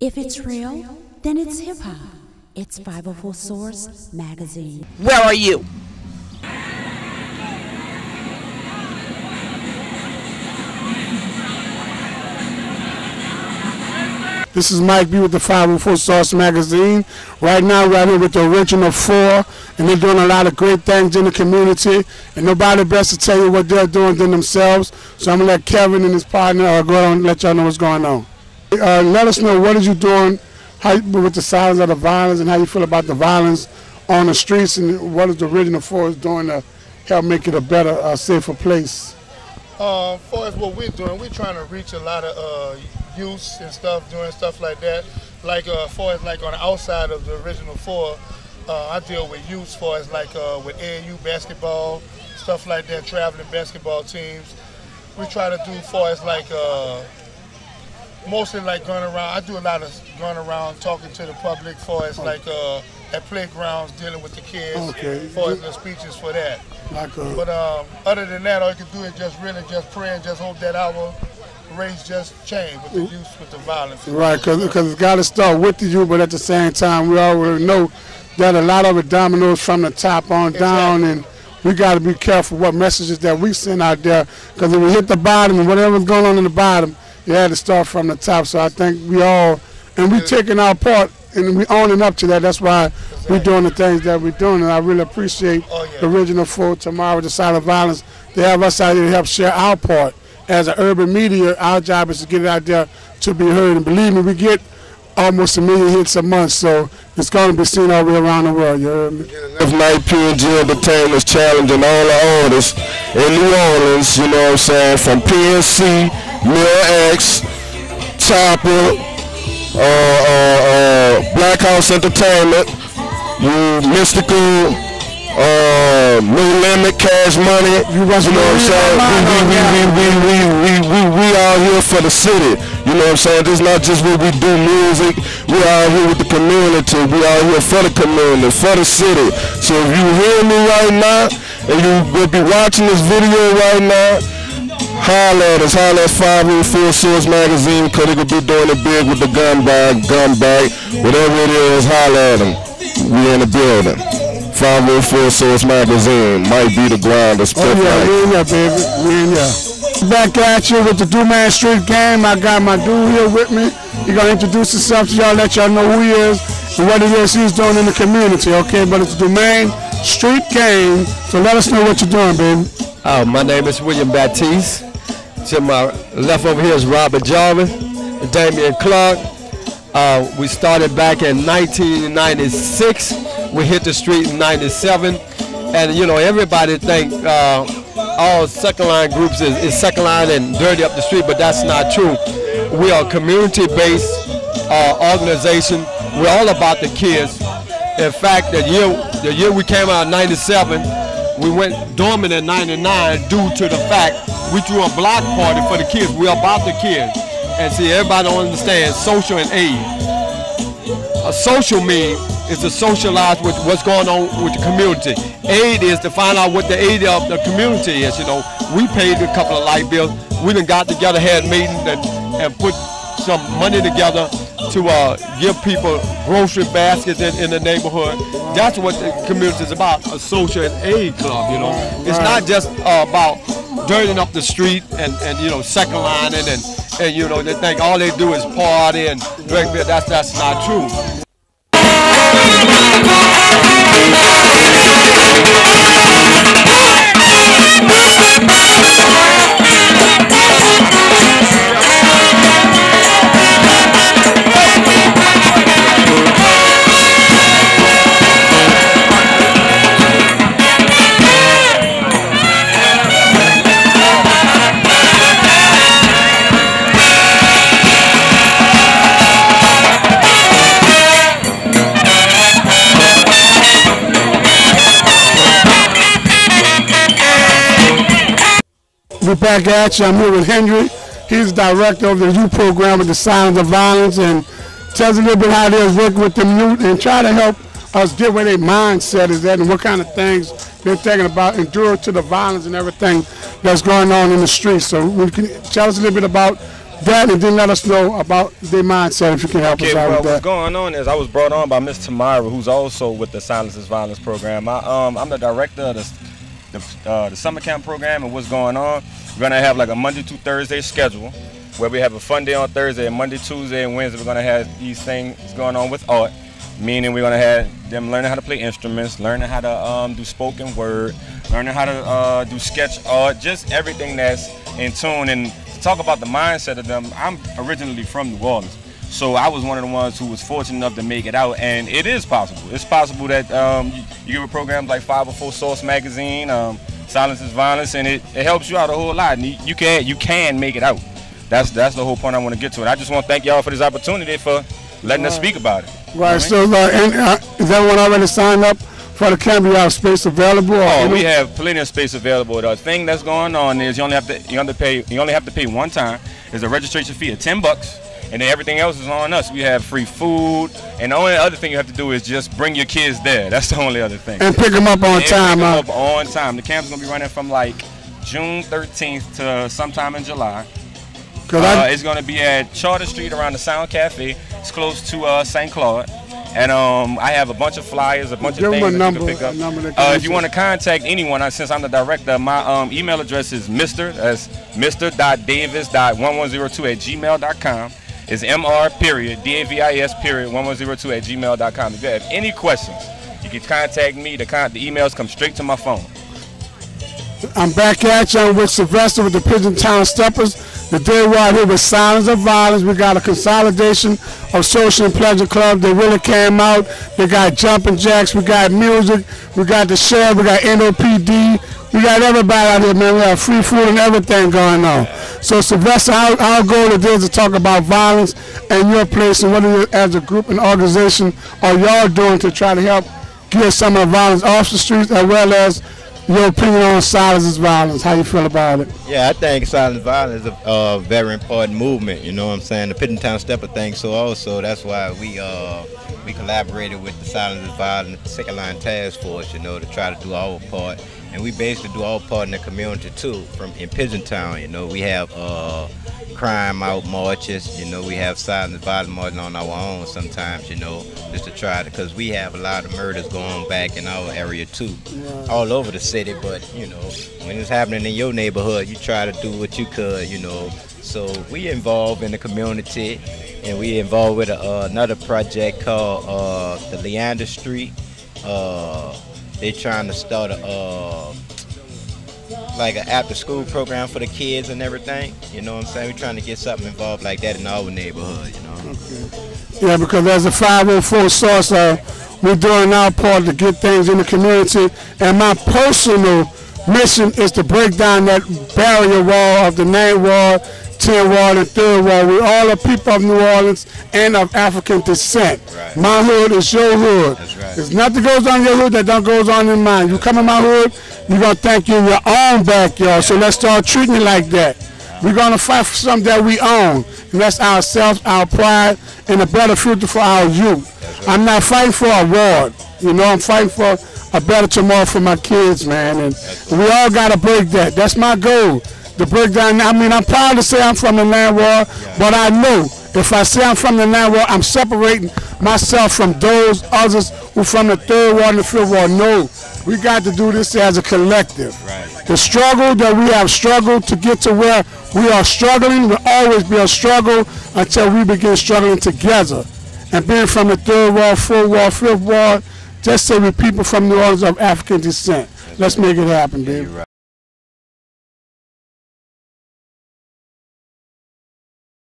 If it's real, then it's hip hop. It's 504 Source Magazine. Where are you? This is Mike B with the 504 Source Magazine. Right now, we're here with the original four, and they're doing a lot of great things in the community. And nobody best to tell you what they're doing than themselves. So I'm gonna let Kevin and his partner uh, go on and let y'all know what's going on. Uh, let us know what are you doing how, with the silence of the violence and how you feel about the violence on the streets, and what is the original four doing to help make it a better, uh, safer place. Uh, far as what we're doing, we're trying to reach a lot of uh, youths and stuff, doing stuff like that. Like uh, far as like on the outside of the original four, uh, I deal with youth far as like uh, with AAU basketball, stuff like that, traveling basketball teams. We try to do far as like uh, mostly like going around. I do a lot of going around talking to the public, as far as like uh, at playgrounds dealing with the kids, Okay. far as the speeches for that. Like, uh, But um, other than that, all you can do is just really just pray and just hope that our race just change with the youth, with the violence. Right, because it's got to start with the youth, but at the same time, we already know that a lot of it dominoes from the top on down, and we got to be careful what messages that we send out there, because if we hit the bottom and whatever's going on in the bottom, you had to start from the top. So I think we all, and we taking our part, and we owning up to that. That's why we're doing the things that we're doing, and I really appreciate Oh, yeah. the original for tomorrow, the silent violence. They have us out here to help share our part. As an urban media, our job is to get it out there to be heard. And believe me, we get almost a million hits a month, so it's going to be seen all the way around the world. You heard me? If Night P&G Entertainment's challenging all the artists in New Orleans, you know what I'm saying, from PNC, Lil X, Chopper, uh, uh, uh, Black House Entertainment, you Mystikal, uh, New Limit, Cash Money. You, know what I'm saying? We, we, we, we, we, we, we, we, out here for the city. You know what I'm saying? This is not just where we do music. We out here with the community. We out here for the community, for the city. So if you hear me right now, and you will be watching this video right now, Holla at us, holla at 504 Source Magazine, because they could be doing it big with the gun bag, gun bag, whatever it is, holla at them. We in the building. 504 Source Magazine might be the ground of Oh yeah, light. we in here, baby. We in here. Back at you with the Dumaine Street Game. I got my dude here with me. He gonna introduce himself to y'all, let y'all know who he is and what it is he's doing in the community. Okay, but it's the Dumaine Street Game. So let us know what you're doing, baby. Uh, my name is William Baptiste. To my left over here is Robert Jarvis Damian Clark. Uh, we started back in 1996. We hit the street in 97. And you know, everybody think uh, all second line groups is, is second line and dirty up the street, but that's not true. We are a community-based uh, organization. We're all about the kids. In fact, the year the year we came out in 97, we went dormant in 99 due to the fact we threw a block party for the kids. We're about the kids. And see, everybody don't understand social and aid. A social mean is to socialize with what's going on with the community. Aid is to find out what the aid of the community is. You know, we paid a couple of light bills. We done got together, had meetings, and, and put some money together to uh, give people grocery baskets in, in the neighborhood. That's what the community is about, a social and aid club, you know. It's not just uh, about dirtying up the street and, and you know, second lining and, and, you know, they think all they do is party and drink beer. That's, that's not true. We're back at you. I'm here with Henry. He's director of the youth program with the Silence of Violence and tells a little bit how it is working with the youth and try to help us get where their mindset is at and what kind of things they're thinking about, endure to the violence and everything that's going on in the streets. So we can tell us a little bit about that and then let us know about their mindset if you can help Okay, us out well, with what's going on is I was brought on by Miss Tamara, who's also with the Silence is Violence program. I, um, I'm the director of the, the, uh, the summer camp program, and what's going on? We're gonna have like a Monday to Thursday schedule, where we have a fun day on Thursday, and Monday, Tuesday, and Wednesday we're gonna have these things going on with art. Meaning we're gonna have them learning how to play instruments, learning how to um, do spoken word, learning how to uh, do sketch art, just everything that's in tune. And to talk about the mindset of them, I'm originally from New Orleans. So I was one of the ones who was fortunate enough to make it out, and it is possible. It's possible that um, you, you get with programs like 504 Source Magazine, um, Silence is Violence, and it, it helps you out a whole lot. And you, you can you can make it out. That's that's the whole point I want to get to. And I just want to thank y'all for this opportunity for letting us speak about it. Right, so uh, and, uh, is everyone already signed up for the camp? You have space available? Oh, we have plenty of space available. The thing that's going on is you only have to you only pay you only have to pay one time. There's a registration fee of ten bucks, and then everything else is on us. We have free food, and the only other thing you have to do is just bring your kids there. That's the only other thing. and pick them up on And time, pick 'em huh? up on time. The camp's gonna be running from like June 13th to sometime in July. Uh, I, it's gonna be at Chartres Street around the Sound Cafe. It's close to uh, St. Claude. And um, I have a bunch of flyers, a bunch Give of things that number- you can pick up. a number Uh, if you want to contact anyone, uh, since I'm the director, my um, email address is Mr. That's Mr.Davis.1102 at gmail.com. It's Mr. period D-A-V-I-S period 1102 at gmail.com. If you have any questions, you can contact me. The, con- the emails come straight to my phone. I'm back at you. I'm with Sylvester with the Pigeon Town Steppers. The day right here with Silence of Violence. We got a consolidation of social and pleasure clubs. They really came out. They got jumping jacks. We got music. We got the sheriff. We got NOPD. We got everybody out here, man. We have free food and everything going on. So Sylvester, our, our goal today is to talk about violence and your place and what it is as a group and organization are y'all doing to try to help get some of the violence off the streets as well as your opinion on silence is violence. How you feel about it? Yeah, I think silent violence is a uh, very important movement. You know what I'm saying? The Pigeon Town Stepper thing. So also that's why we uh, we collaborated with the Silence is Violence Second Line Task Force. You know, to try to do our part, and we basically do our part in the community too. From in Pigeon Town, you know, we have uh, crime out marches. You know, we have silent violence marching on our own sometimes. You know, just to try to because we have a lot of murders going back in our area too, all over the city. But you know, when it's happening in your neighborhood, you try to do what you could. You know, so we involved in the community, and we involved with a, uh, another project called uh, the Leander Street. Uh, they trying to start a. Uh, like an after school program for the kids and everything. You know what I'm saying? We're trying to get something involved like that in our neighborhood, you know. Yeah, because as a 504 source, uh, we're doing our part to get things in the community. And my personal mission is to break down that barrier wall of the 9th ward, 10th ward, and 3rd ward. We all are people of New Orleans and of African descent. Right. My hood is your hood. Right. There's nothing goes on in your hood that don't goes on in mine. You come in my hood, you're going to thank you in your own backyard. So let's start treating it like that. We're going to fight for something that we own. And that's ourselves, our pride, and a better future for our youth. I'm not fighting for a award. You know, I'm fighting for a better tomorrow for my kids, man. And we all got to break that. That's my goal. To break down, I mean, I'm proud to say I'm from the land war, but I know if I say I'm from the land war, I'm separating myself from those others who from the third ward and the fifth ward. No, we got to do this as a collective. The struggle that we have struggled to get to where we are struggling will always be a struggle until we begin struggling together. And being from the third ward, fourth ward, fifth ward, just say we're people from New Orleans of African descent. Let's make it happen, baby.